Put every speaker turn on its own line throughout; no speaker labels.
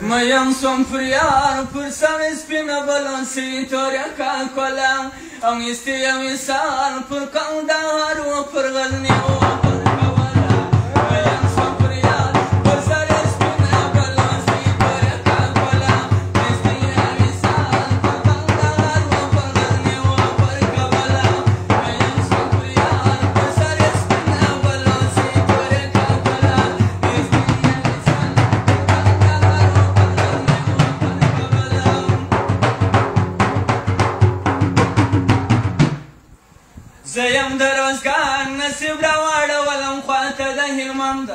میم سوم فریار پر سر سپین بلانسی توریا کاکولا او استی او اسار پر کودار و پر غلنی و پر نصیب را واړولم خواته د هلمند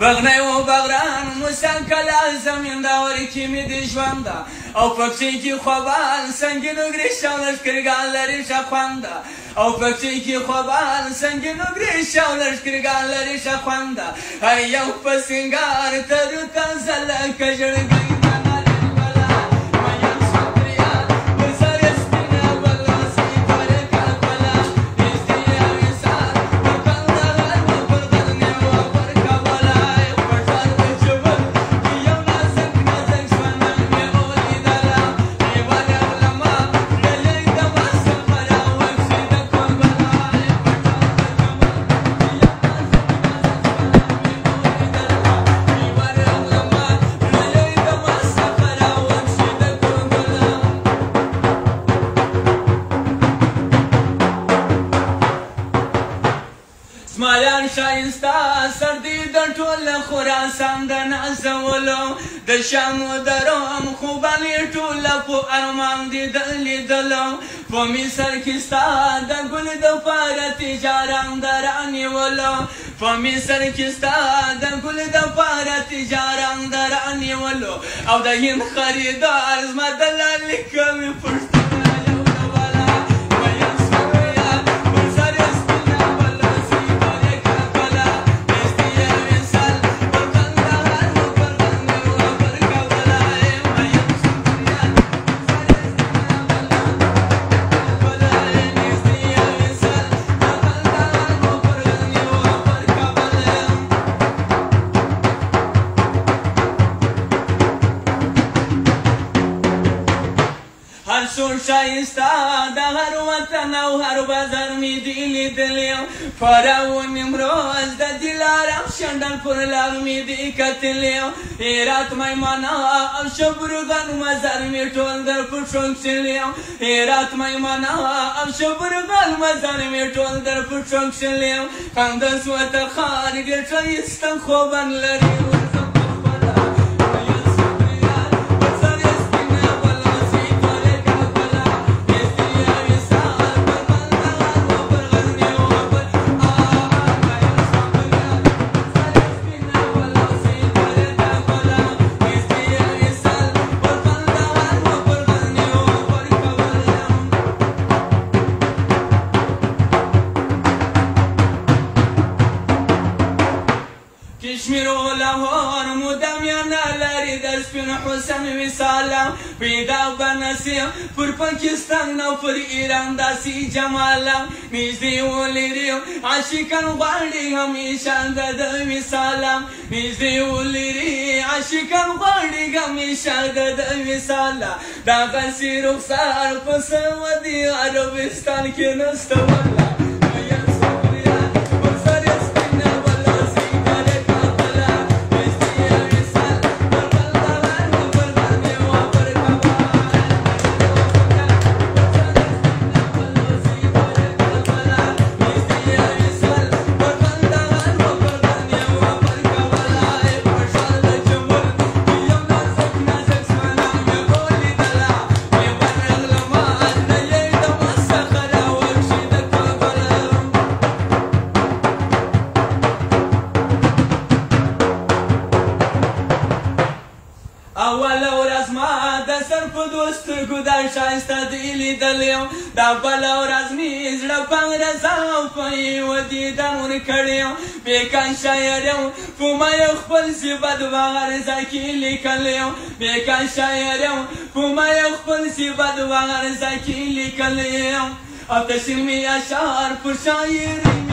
بغنی و بغران موسان کلا زمین دا ورکی می دی ژوند او پکچین کی خوبان سنگین و گریشان لشکرگان لری شخوند او پکچین کی خوبان سنگین و گریشان لشکرگان لری شخوند هی یو پسنگار ترو تنزل کجرگی شایستا سر دی د ټول خراسان د نازولو د شام د روم خوبانی ټول په ارمان دی د لیدلو په مصر کې ستا د ګل د پار تجاران درانی ولو په مصر کې ستا د ګل د پار تجاران درانی ولو او د هند خریدار زما دلال کوم پښتو شایستا د هر وطن او هر بازار می دی لیدلی فرعون نمروز د دلار او شندل پر لار می دی کتلی هرات میمانا او شبرغان مزار می ټول در پښون چلی هرات میمانا او شبرغان مزار می ټول در پښون چلی خندس وت خارج شایستا خوبن لري حسن وسالم پیدا بنسیم پر پاکستان او پر ایران داسی جمالم نږدې ولریم عاشقان غواړي همیشه د ده وسالم نږدې ولري عاشقان غواړي همیشه د ده وساله دغسې رخسار په سعودي عربستان کې نسته والله په دوستو ګدان شایسته دی لیدل یو دا بل ورځ مې زړه پنګ رساو په یو دیدن ور کړیو بیکان شاعر یو په ما یو خپل صفت وغر زکی لیکل یو بیکان شاعر یو په ما یو خپل صفت وغر زکی لیکل یو آتشین می اشعار پر شاعری